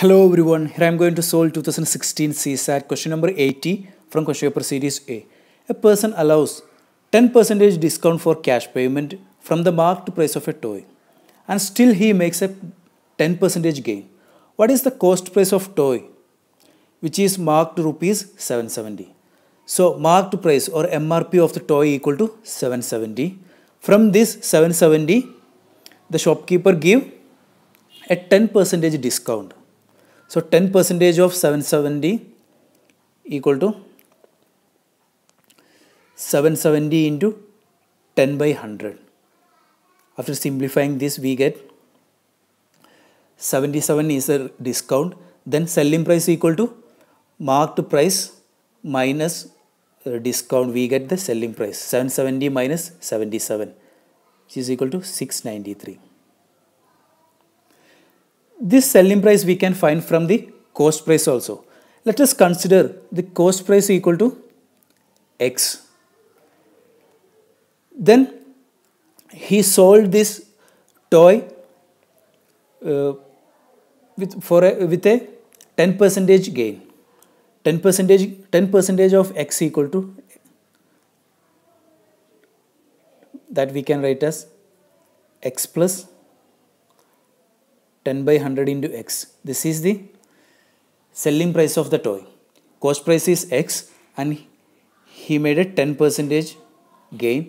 Hello everyone, here I am going to solve 2016 CSAT question number 80 from question paper series A. A person allows 10% discount for cash payment from the marked price of a toy and still he makes a 10% gain. What is the cost price of toy which is marked rupees 770? So marked price or MRP of the toy equal to 770. From this 770 the shopkeeper give a 10% discount. So 10 percentage of 770 equal to 770 into 10 by 100. After simplifying this we get 77 is a discount. Then selling price equal to marked price minus uh, discount. We get the selling price 770 minus 77 which is equal to 693 this selling price we can find from the cost price also. Let us consider the cost price equal to x. Then he sold this toy uh, with for a, with a 10 percentage gain. 10 percentage 10 percentage of x equal to that we can write as x plus 10 by 100 into x. This is the selling price of the toy. Cost price is x and he made a 10 percentage gain.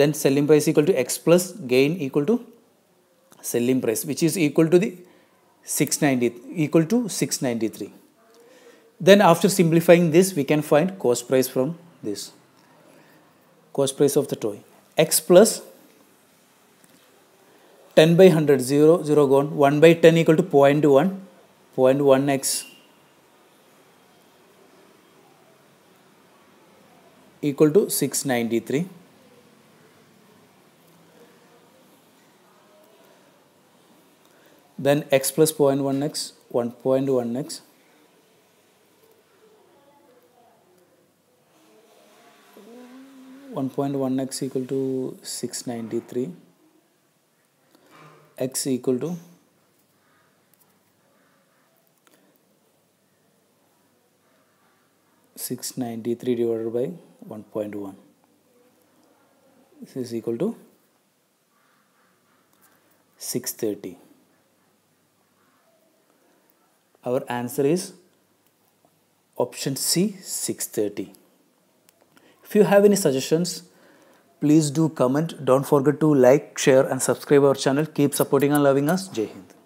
Then selling price equal to x plus gain equal to selling price which is equal to the 690 equal to 693. Then after simplifying this we can find cost price from this. Cost price of the toy. x plus 10 by 100 0 0 gone. 1 by 10 equal to 0 0.1 0.1 x. Equal to 693 then x plus 0.1 x 1.1 x. One point one x equal to six ninety three x equal to six ninety three divided by one point one. This is equal to six thirty. Our answer is option C 630. If you have any suggestions, please do comment. Don't forget to like share and subscribe our channel. Keep supporting and loving us. Jai hind